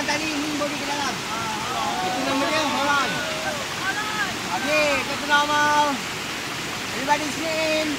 Halan tadi ni boleh ke dalam. Itu nama dia Halan. Halan. Okey, kita nama. Everybody's name.